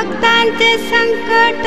भक्तांचे संकट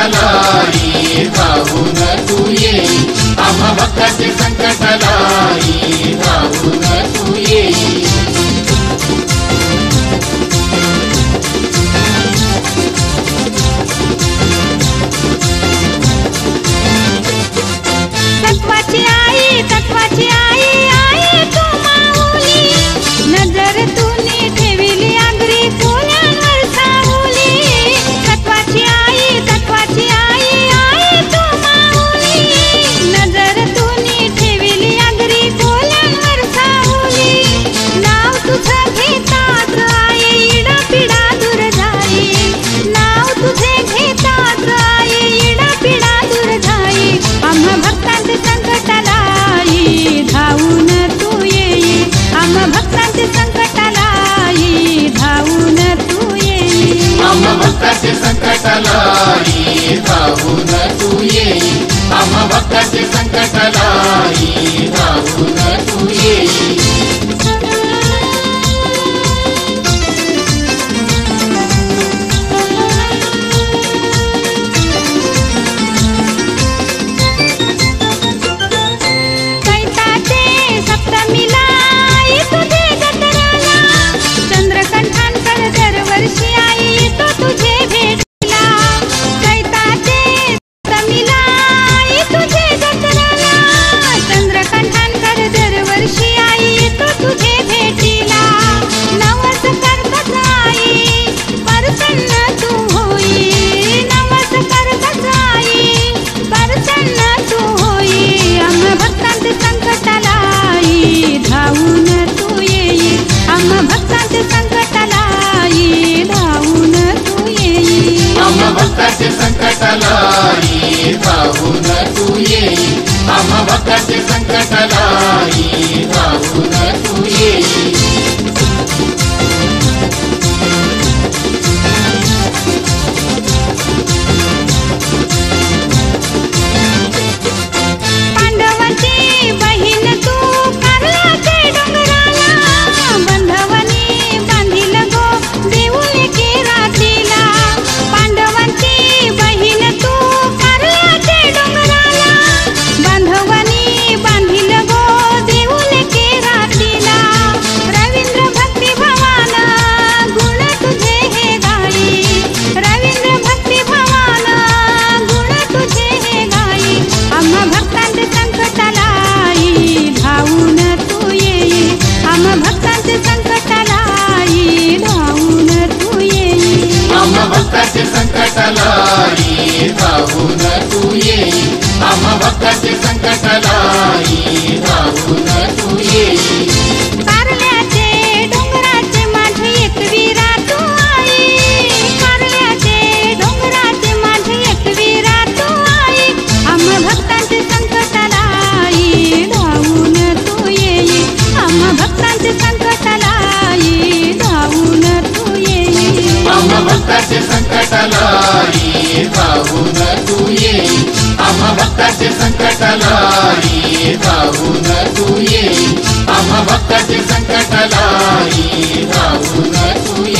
संकटलाई भाऊन तुये आम्हा भक्ताचे संकटलाई भाऊन तुये। उधर तू ये ఒకటి సంకటలాయి బావునకు ఏ అమ్మ ఒకటి సంకటలాయి సంకటలాయి బాబునకు భక్త సంకటలాయి కావునకు ఏ? అమ్మ భక్త సంకటలాయి కావునకు ఏ? అమ్మ భక్త సంకటలాయి కావునకు ఏ?